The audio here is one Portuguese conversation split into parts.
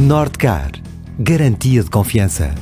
Nordcar. Garantia de confiança.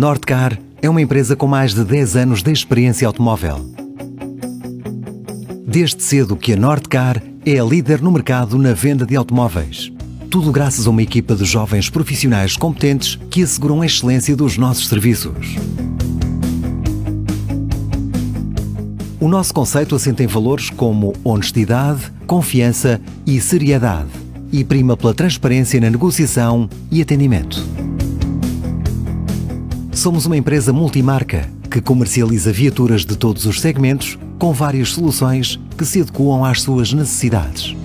Nordcar é uma empresa com mais de 10 anos de experiência automóvel. Desde cedo que a Nordcar é a líder no mercado na venda de automóveis. Tudo graças a uma equipa de jovens profissionais competentes que asseguram a excelência dos nossos serviços. O nosso conceito assenta em valores como honestidade, confiança e seriedade e prima pela transparência na negociação e atendimento. Somos uma empresa multimarca que comercializa viaturas de todos os segmentos com várias soluções que se adequam às suas necessidades.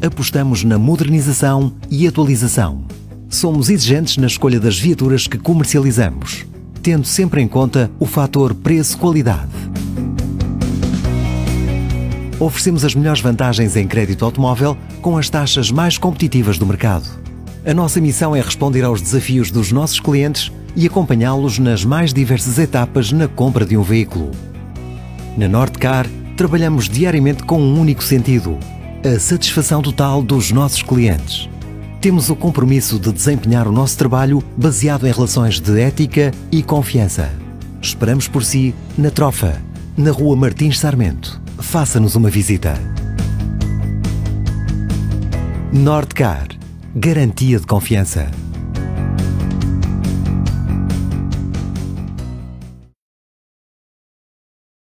Apostamos na modernização e atualização. Somos exigentes na escolha das viaturas que comercializamos, tendo sempre em conta o fator preço-qualidade. Oferecemos as melhores vantagens em crédito automóvel com as taxas mais competitivas do mercado. A nossa missão é responder aos desafios dos nossos clientes e acompanhá-los nas mais diversas etapas na compra de um veículo. Na Nordcar, trabalhamos diariamente com um único sentido: a satisfação total dos nossos clientes. Temos o compromisso de desempenhar o nosso trabalho baseado em relações de ética e confiança. Esperamos por si na Trofa, na Rua Martins Sarmento. Faça-nos uma visita. Nordcar Garantia de confiança.